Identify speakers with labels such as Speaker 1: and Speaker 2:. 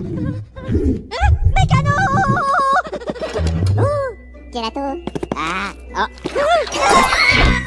Speaker 1: メカ
Speaker 2: ノーおー、ゲラトー。あー、お。